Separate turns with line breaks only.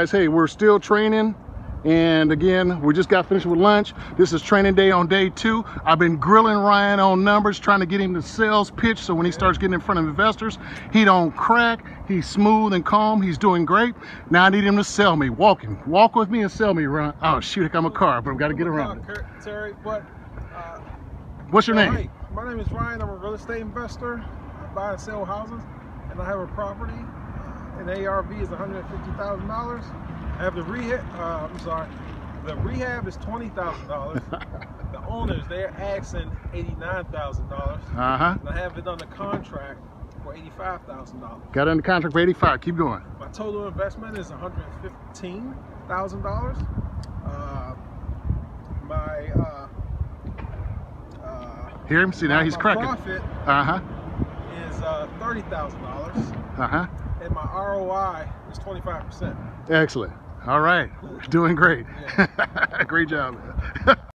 Guys, hey, we're still training. And again, we just got finished with lunch. This is training day on day two. I've been grilling Ryan on numbers, trying to get him the sales pitch. So when he starts getting in front of investors, he don't crack. He's smooth and calm. He's doing great. Now I need him to sell me. Walk him. Walk with me and sell me, Ryan. Oh, shoot, I'm a car, but we got to get around.
Terry, what? Uh,
What's your name?
Hi, my name is Ryan. I'm a real estate investor. I buy and sell houses, and I have a property. And ARV is $150,000. I have the rehab, uh, I'm sorry, the rehab is $20,000. the owners, they're asking $89,000.
Uh-huh.
I have it under contract for $85,000.
Got it under contract for 85. Keep going.
My total investment is $115,000. Uh, my, uh, uh,
Hear him? See, now he's cracking.
profit
Uh-huh.
Uh, $30,000.
Uh-huh.
And my ROI is 25%.
Excellent. All right. Doing great.
Yeah.
great job.